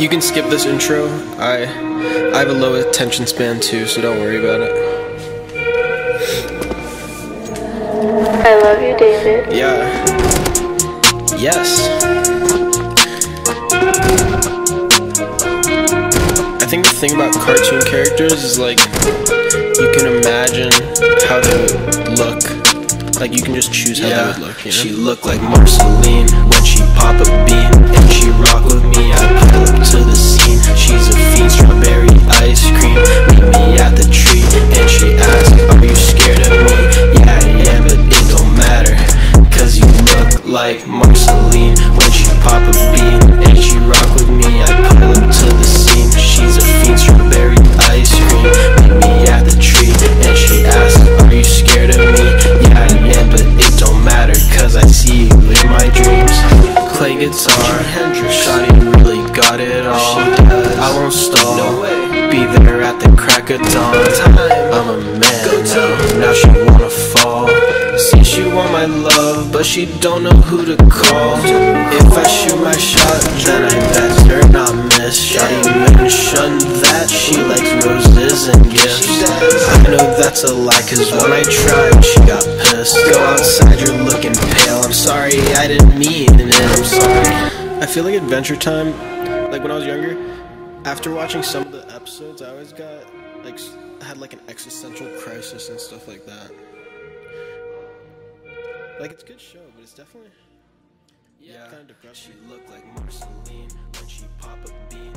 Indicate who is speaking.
Speaker 1: You can skip this intro. I I have a low attention span too, so don't worry about it.
Speaker 2: I love you, David.
Speaker 1: Yeah. Yes. I think the thing about cartoon characters is like you can imagine how they would look. Like you can just choose how they would look. You know?
Speaker 3: She looked like Marceline when she pop a bean like Marceline when she pop a bean and she rock with me. I pull up to the scene. She's a fiend, strawberry ice cream. Meet me at the tree and she asks, Are you scared of me? Yeah, I am, but it don't matter. Cause I see you in my dreams. Clay guitar, Shotty really got it all. I won't stall. Be there at the crack of dawn. I'm a man now. Now she wanna fall. See, she want my love, but she don't know who to call. If I shoot my shot, then I better not miss. Shotty mentioned that she likes roses and gifts. I know that's a lie, cause when I tried, she got pissed. Go outside, you're looking pale. I'm sorry, I didn't mean it. I'm sorry.
Speaker 1: I feel like Adventure Time, like when I was younger, after watching some of the episodes, I always got like had like an existential crisis and stuff like that. Like it's a good show, but it's definitely
Speaker 3: Yeah,
Speaker 1: kind of depressing.
Speaker 3: She looked like Marceline when she pop a bean